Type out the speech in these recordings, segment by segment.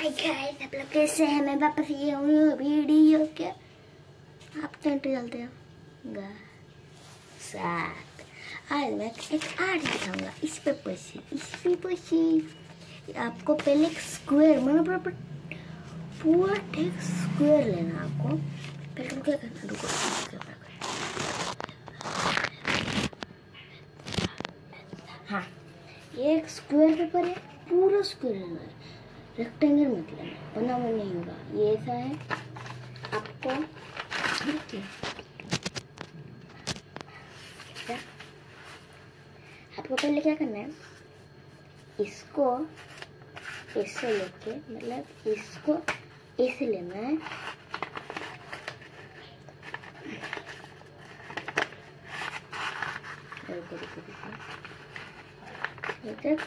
Hi guys आप लोग कैसे हैं? मैं वापस ये हूँ वीडियो के। आप टेंट चलते हैं। साथ आज मैं एक आर्ट दिखाऊँगा। इस पे पसी इस पे पसी आपको पहले एक स्क्वायर मतलब बराबर पूरा एक स्क्वायर लेना आपको। पहले क्या करना रुको। हाँ ये एक स्क्वायर पेपर है, पूरा स्क्वायर लेना है। रेक्टेंगल मतलब बना हुआ नहीं होगा ये ऐसा है आपको देखिए क्या? आपको पहले क्या करना है इसको ऐसे लेके मतलब इसको ऐसे लेना है। एक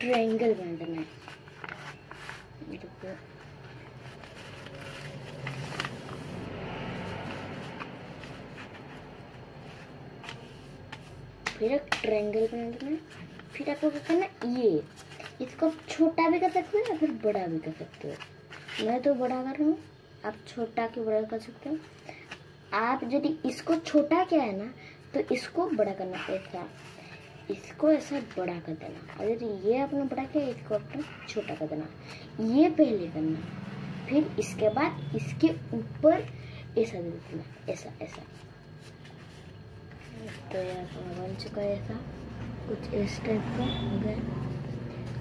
ट्रायंगल बनाना है फिर एक ट्रायंगल बना देना फिर आपको क्या करना ये। इसको आप छोटा भी कर सकते हो या फिर बड़ा भी कर सकते हो? मैं तो बड़ा कर रहा हूँ। आप छोटा के बड़ा कर सकते हो। आप यदि इसको छोटा क्या है ना तो इसको बड़ा करना ऐसा। इसको ऐसा बड़ा कर देना। और यदि ये आपने बड़ा किया, इसको अपना छोटा कर देना। ये पहले करना, फिर इसके बाद इसके ऊपर ऐसा दे देना, ऐसा ऐसा। तो ये अपना बन चुका है ऐसा। कुछ इस टाइप का हो गया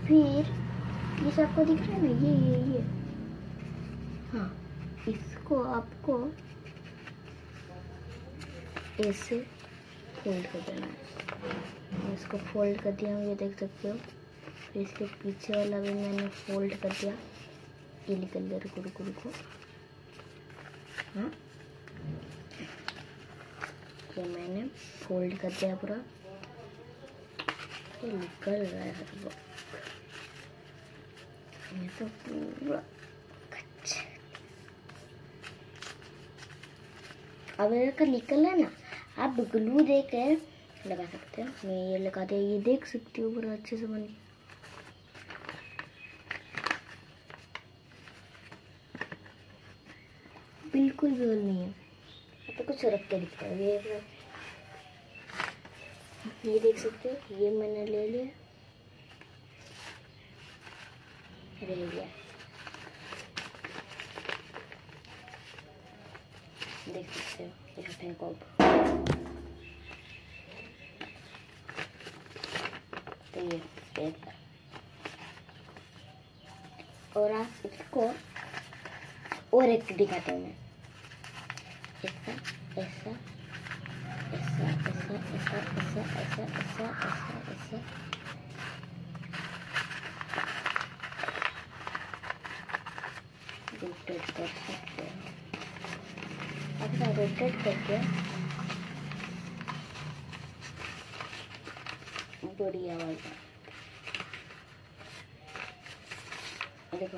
फिर ये सब आपको दिख रहा है ना, ये ये ये। हाँ इसको आपको ऐसे फोल्ड कर देना है। इसको फोल्ड कर दिया हूँ ये देख सकते हो। इसके पीछे वाला भी मैंने फोल्ड कर दिया। ये निकल गया, रुको रुको रुको। ये मैंने फोल्ड कर दिया पूरा। ये निकल रहा है हर ये तो पूरा अब अगर निकल है ना? आप ग्लू दे के लगा सकते हो। मैं ये लगा दिया ये देख सकती हूँ पूरा अच्छे से बन। बिल्कुल भी होल नहीं है। तो कुछ रख के दिखता है। ये ये देख सकते हो। ये मैंने ले लिया। रह गया देख सकते हो। ये फेंको और आप इसको और एक दिखाते हैं ऐसा ऐसा ऐसा ऐसा ऐसा ऐसा ऐसा ऐसा ऐसा ऐसा रोटेट कर सकते हैं अपना रोटेट करके बढ़िया वाला। देखो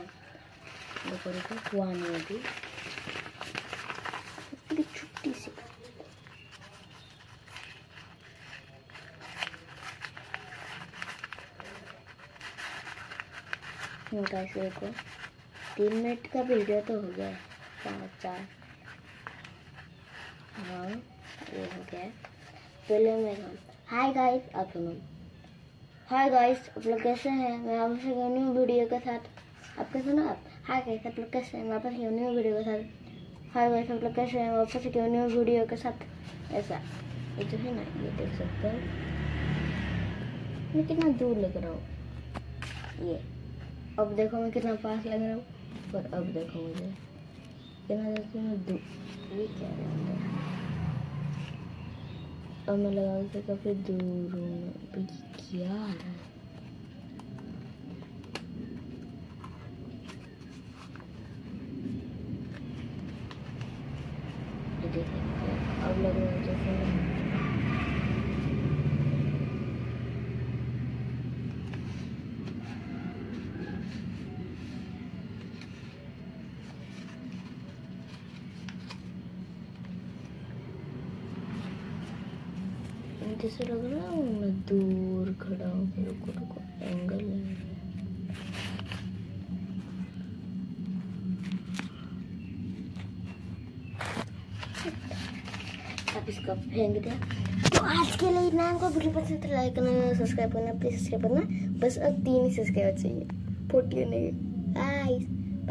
देखो देखो हुआ नहीं अभी बड़ी छुट्टी सी गाइस देखो। तीन मिनट का वीडियो तो हो गया। पाँच, चार। हाँ ये हो गया। पहले मैं हाय गाइस आप सुनो हाय गाइस आप लोग कैसे हैं? मैं आपसे न्यू वीडियो के साथ आप कैसे ना आप हाय गाइस आप लोग कैसे हैं? वापस न्यू वीडियो के साथ। हाय गाइस आप लोग कैसे हैं? वापस न्यू वीडियो के साथ। ऐसा। ये जो है ना, ये देख सकते हो। मैं कितना दूर लग रहा हूँ। ये। अब देखो मैं कितना पास लग रहा हूँ। पर अब देखो मुझे। कितना देखो मैं दूर ये क्या है अब मैं लगा के काफ़ी दूर हूँ। क्या है? जैसे लग रहा है मैं दूर खड़ा हूँ रुको रुको एंगल इसको फेंक दें। तो आज के लिए इतना, हमको वीडियो पसंद तो लाइक करना सब्सक्राइब करना प्लीज़ सब्सक्राइब करना। बस अब तीन ही सब्सक्राइबर चाहिए। फोर्टी नहीं बाय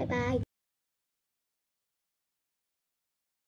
बाय